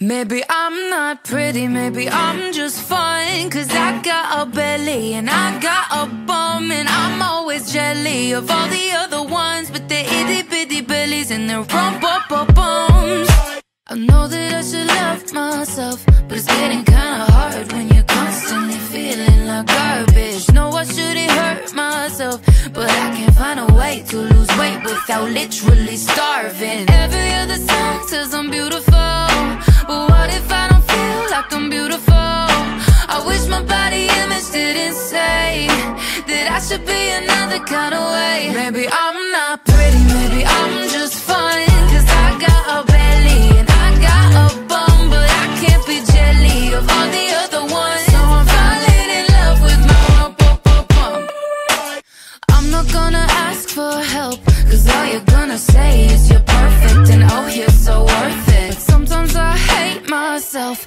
Maybe I'm not pretty, maybe I'm just fine. Cause I got a belly and I got a bum And I'm always jelly of all the other ones But they're itty bitty bellies and they're rump up up bums. I know that I should love myself But it's getting kinda hard when you're constantly feeling like garbage. No, I shouldn't hurt myself But I can't find a way to lose weight without literally starving. Every other song says I'm beautiful I be another kind of way. Maybe I'm not pretty, maybe I'm just fine. Cause I got a belly and I got a bum But I can't be jelly of all the other ones. So I'm falling in love with my rump. I'm not gonna ask for help Cause all you're gonna say is you're perfect And oh, you're so worth it. But sometimes I hate myself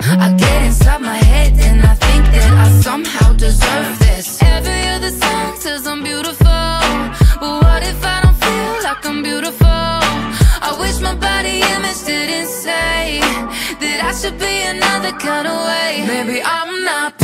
should be another kind of way. Maybe I'm not